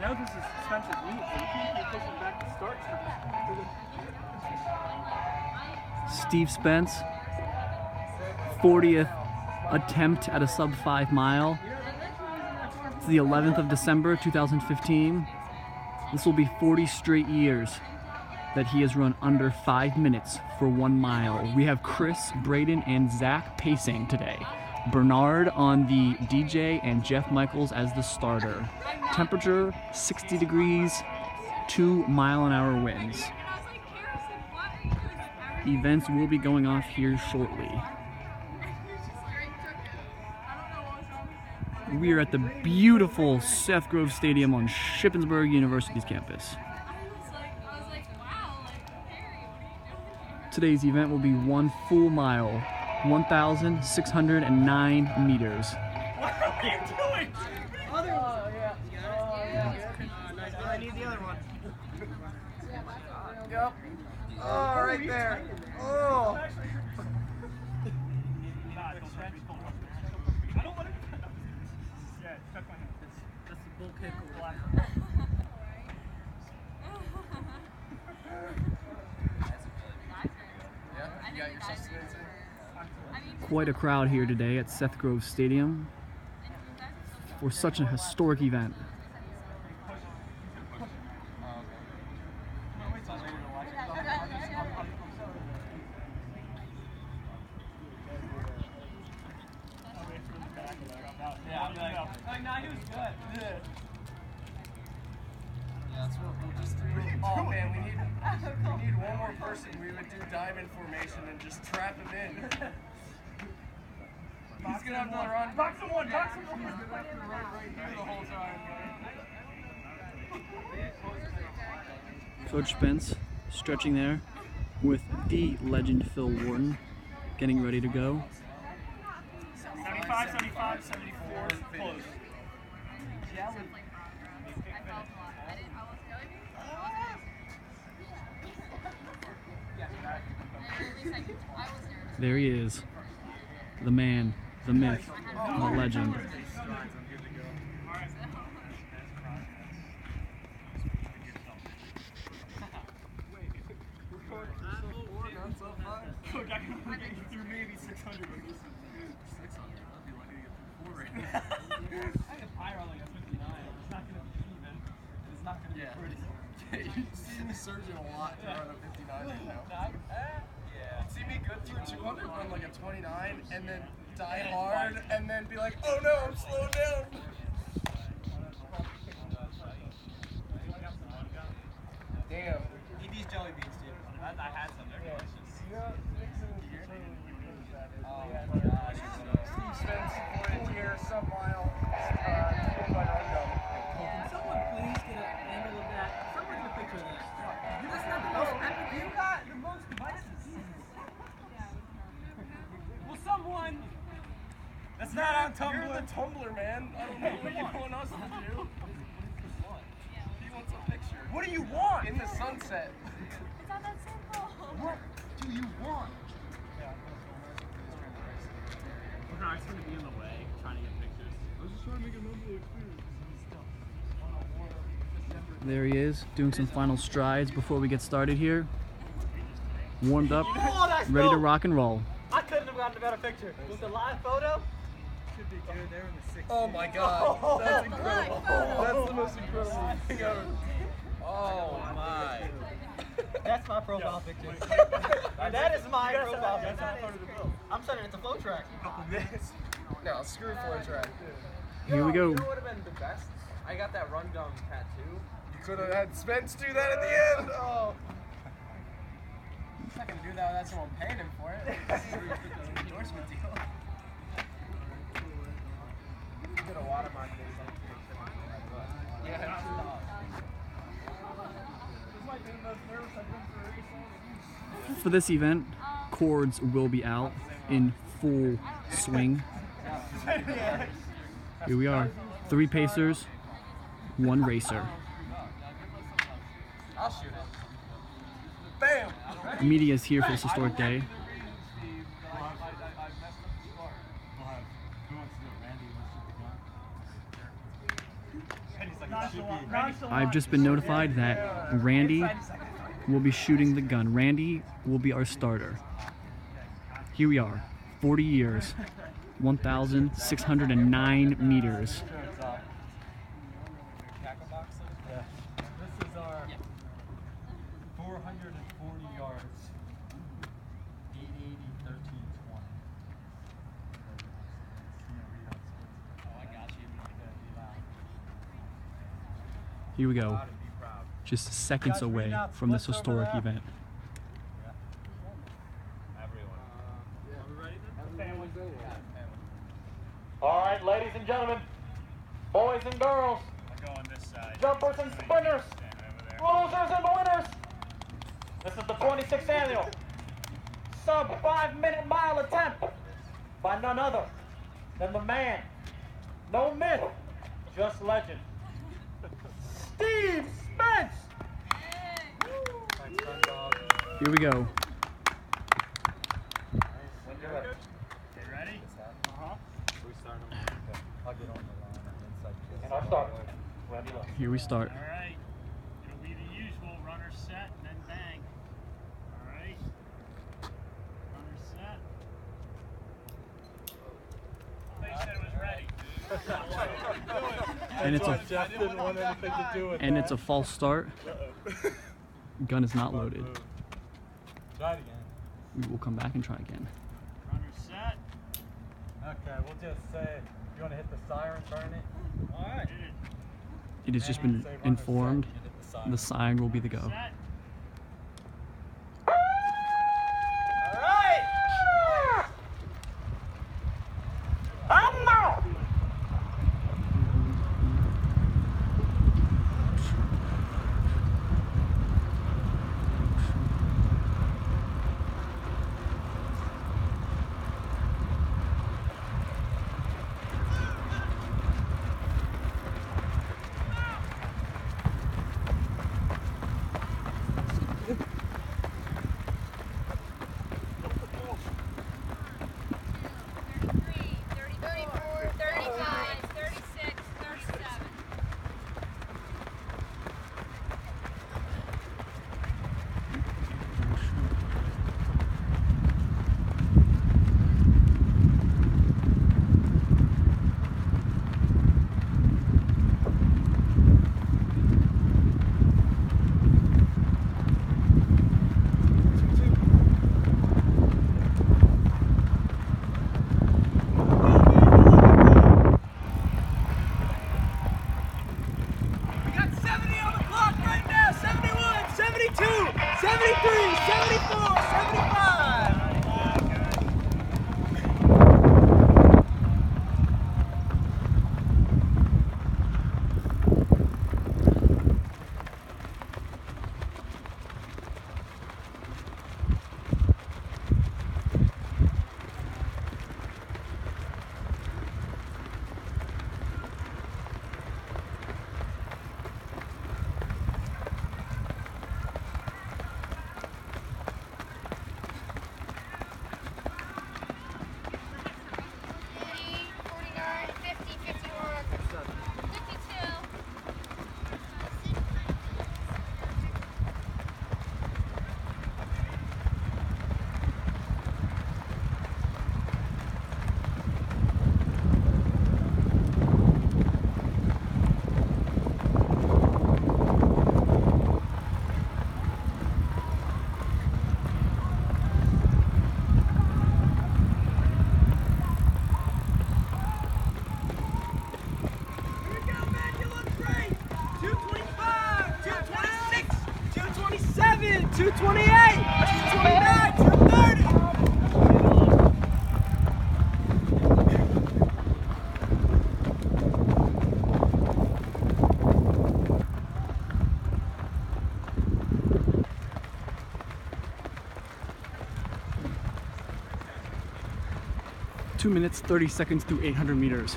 Know this is Spencer's but you can't be pushing back the start. Steve Spence, 40th attempt at a sub 5 mile. It's the 11th of December 2015. This will be 40 straight years that he has run under 5 minutes for 1 mile. We have Chris, Braden, and Zach pacing today. Bernard on the DJ and Jeff Michaels as the starter. Temperature 60 degrees, 2 mile an hour winds. Events will be going off here shortly. We are at the beautiful Seth Grove Stadium on Shippensburg University's campus. Today's event will be one full mile, 1,609 meters. What are you doing? Oh, yeah. Oh, yeah. I need the other one. Yep. Oh, right there. Oh. Yeah, you got your sustenance? Quite a crowd here today at Seth Grove Stadium for such a historic event. Diamond formation and just trap him in. He's gonna have to run. Box someone, box someone. He's gonna have to run right here the whole time. Coach Spence stretching there with the legend Phil Wharton getting ready to go. 75, 75, 74, close. There he is. The man, the myth, the legend. Coach, I can get you through maybe 600 with this. I have higher on like a 59. It's not gonna be even. It's not gonna Yeah. be pretty. you see me surging a lot to run a 59 right now. Yeah. See me good through 200, run like a 29, and then die hard, and then be like, oh no, I'm slowing down. Damn. Eat these jelly beans, dude. I, I had some. They're delicious. Oh my gosh. Steve Spence, full year, sub mile, not on Tumblr. You're the Tumblr man. I don't know what you want us to do. He wants a picture. What do you want? In the sunset. It's not that simple. What do you want? No, it's gonna be in the way, trying to get pictures. I was just trying to make a memorable experience. There he is, doing some final strides before we get started here. Warmed up, Oh, that's ready to rock and roll. I couldn't have gotten a better picture. With the live photo? Oh my god. That's incredible. That's the most incredible thing ever. Oh my. That's my profile picture. that is my profile picture. I'm sending it to FloTrack. Oh, no, screw FloTrack. Here we go. You know what would have been the best? I got that run gum tattoo. You could have had Spence do that at the end. Oh. I'm not gonna do that without someone paying him for it. Endorsement deal. You did a lot of my things on Yeah. For this event, cords will be out in full swing. Here we are. Three pacers, one racer. I'll shoot it. Bam. Media is here for this historic day. I've just been notified that Randy will be shooting the gun. Randy will be our starter. Here we are, 40 years, 1,609 meters. Tackle box. Yeah. This is our 440 yards. 880, 1320. I got you. Here we go, Proud and be proud. Just seconds away from this historic event. All right, ladies and gentlemen, boys and girls, jumpers and sprinters, losers and winners. This is the 26th annual sub five minute mile attempt by none other than the man, no myth, just legend, Steve Spence. Thanks, SpongeBob. Here we go. When you're ready. We starting them? Okay. I'll get on the line and inside kiss. And I'll start. we go. Here we start. All right. It'll be the usual runner set and then bang. All right. Runner set. They said it was ready. And it's a Jeff didn't want anything to do with and that. it's a false start. Gun is not loaded. Try it again. We will come back and try again. Runner set. Okay, we'll just say, you want to hit the siren, burn it? All right. It. It has just been informed the siren will be the go. Set. 2 minutes 30 seconds through 800 meters.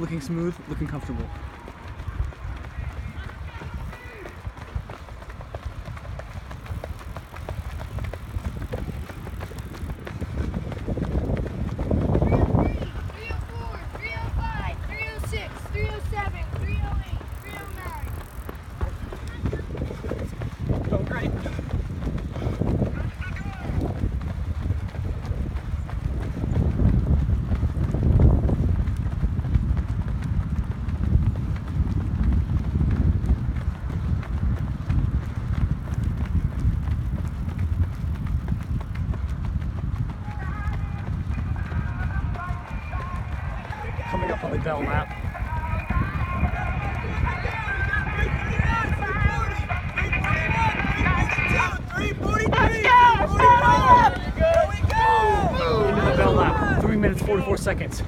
Looking smooth, looking comfortable. Up on the bell lap. Into the bell lap. Three minutes, 44 seconds.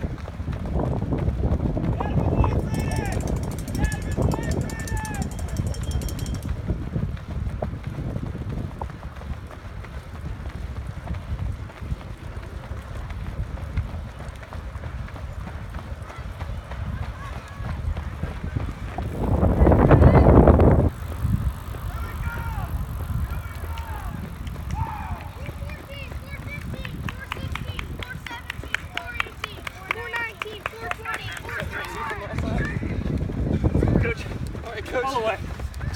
All right, coach.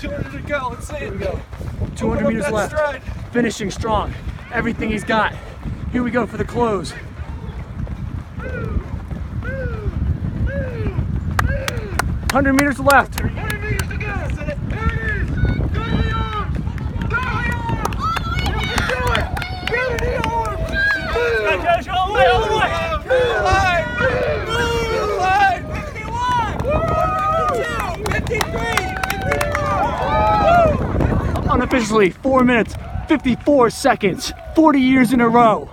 200 to go. Let's see it. go. 200 meters left. stride. Finishing strong. Everything he's got. Here we go for the close. Hundred meters left. Unofficially, four minutes, 54 seconds, 40 years in a row.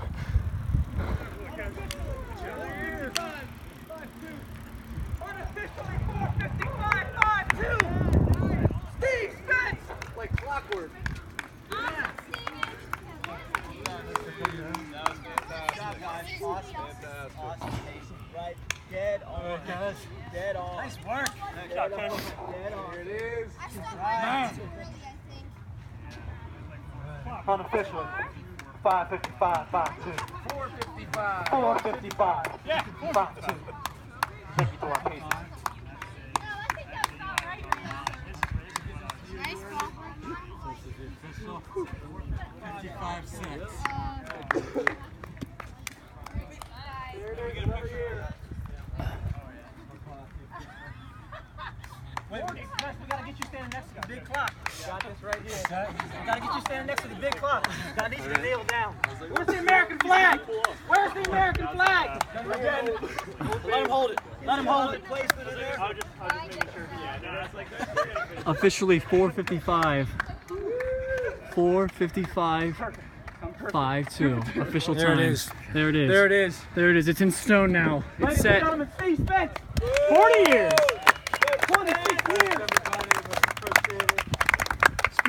Like clockwork. Right, dead on. Dead on. Nice work. Dead on. Dead on. Here it is. Right. Unofficially. 555, 52. 455. 455. Yeah, 52. Thank you to our cases. 55 cents. Wait, wait, Max, we gotta get you standing next to the big clock. Got this right here. Gotta get you standing next to the big clock. Got these to nail down. Where's the American flag? Where's the American flag? Again. Let him hold it. Let him hold it. Placement in there. I'll just, I'll just making sure. Yeah, no, that's like that's we're gonna finish. Officially 455. 455. 5-2. Official There time. is. There it is. There it is. There it is. It's in stone now. It's Ladies and set. gentlemen, Steve Spence. 40 years. 26 years.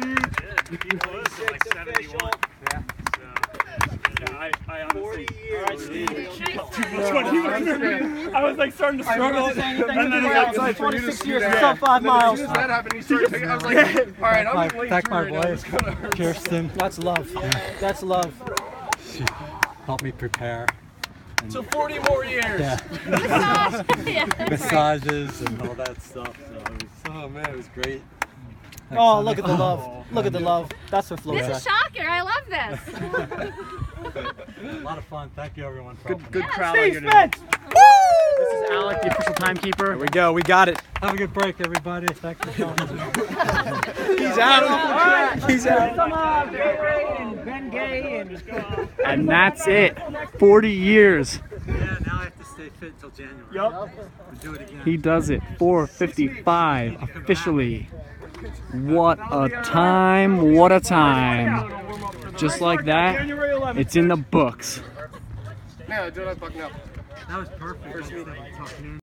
He was in like 71. Yeah. So, yeah, I, I honestly. Which one he was I was like starting to struggle. Say anything And then to he the got crowd. 26 years, that. sub five miles. As soon as that happened, he started taking. I was like, all right, I'm just Thank my right now. It's wife. Kirsten, That's love. That's love. she helped me prepare. So 40 more years. Yeah, yeah. massages and all that stuff. So it was, oh man, it was great. Oh, look at the love. Look at the love. That's what flows. This is shocking. I love this. A lot of fun. Thank you everyone for Good, good me. crowd. Steve here today. Spence. This is Alec, the official timekeeper. Here we go. We got it. Have a good break, everybody. Thank you for coming. He's out. Of the He's out. and Bengay and And that's it. 40 years. Yeah, now I have to stay fit until January. Yup. We'll do it again. He does it. 455 officially. What a time. What a time. Just like that, it's in the books. No, do not fuck no. that was perfect. First meeting.